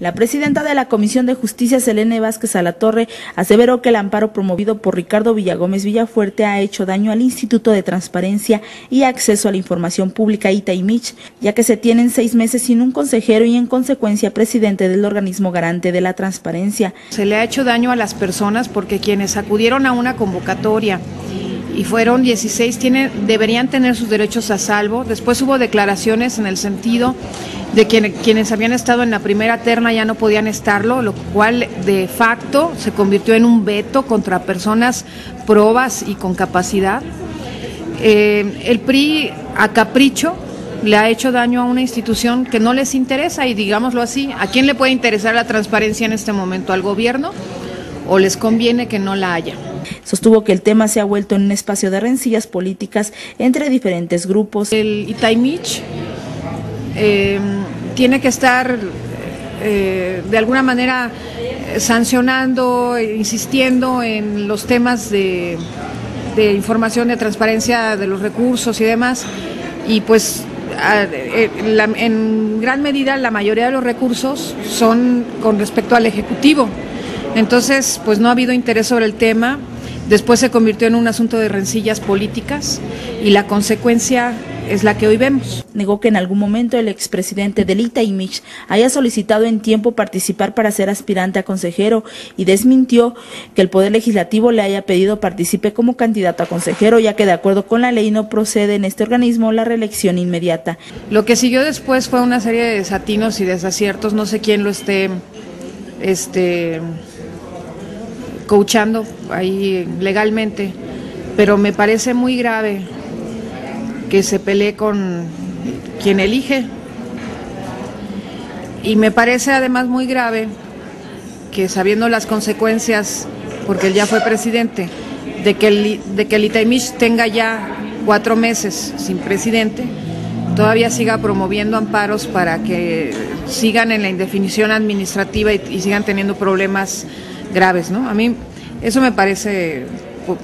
La presidenta de la Comisión de Justicia, Selene Vázquez Alatorre, aseveró que el amparo promovido por Ricardo Villagómez Villafuerte ha hecho daño al Instituto de Transparencia y Acceso a la Información Pública ITAIMICH, ya que se tienen seis meses sin un consejero y en consecuencia presidente del organismo garante de la transparencia. Se le ha hecho daño a las personas porque quienes acudieron a una convocatoria y fueron 16, tienen, deberían tener sus derechos a salvo. Después hubo declaraciones en el sentido de que quienes habían estado en la primera terna ya no podían estarlo, lo cual de facto se convirtió en un veto contra personas probas y con capacidad. Eh, el PRI a capricho le ha hecho daño a una institución que no les interesa y digámoslo así, ¿a quién le puede interesar la transparencia en este momento? ¿Al gobierno o les conviene que no la haya? Sostuvo que el tema se ha vuelto en un espacio de rencillas políticas entre diferentes grupos. El Itaimich eh, tiene que estar eh, de alguna manera sancionando, insistiendo en los temas de, información, de transparencia de los recursos y demás. Y pues eh, en gran medida la mayoría de los recursos son con respecto al Ejecutivo. Entonces, pues no ha habido interés sobre el tema. Después se convirtió en un asunto de rencillas políticas y la consecuencia es la que hoy vemos. Negó que en algún momento el expresidente del ITAIMIX haya solicitado en tiempo participar para ser aspirante a consejero y desmintió que el Poder Legislativo le haya pedido participe como candidato a consejero, ya que de acuerdo con la ley no procede en este organismo la reelección inmediata. Lo que siguió después fue una serie de desatinos y desaciertos, no sé quién lo esté este coachando ahí legalmente, pero me parece muy grave que se pelee con quien elige. Y me parece además muy grave que sabiendo las consecuencias, porque él ya fue presidente, de que el, de que tenga ya cuatro meses sin presidente, todavía siga promoviendo amparos para que sigan en la indefinición administrativa y sigan teniendo problemas graves, ¿no? A mí eso me parece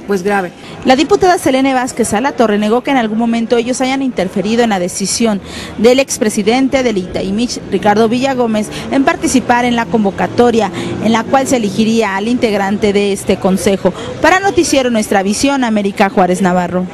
pues grave. La diputada Selene Vázquez Torre negó que en algún momento ellos hayan interferido en la decisión del expresidente del Itaimich, Ricardo Villagómez, en participar en la convocatoria en la cual se elegiría al integrante de este consejo. Para Noticiero Nuestra Visión, América Juárez Navarro.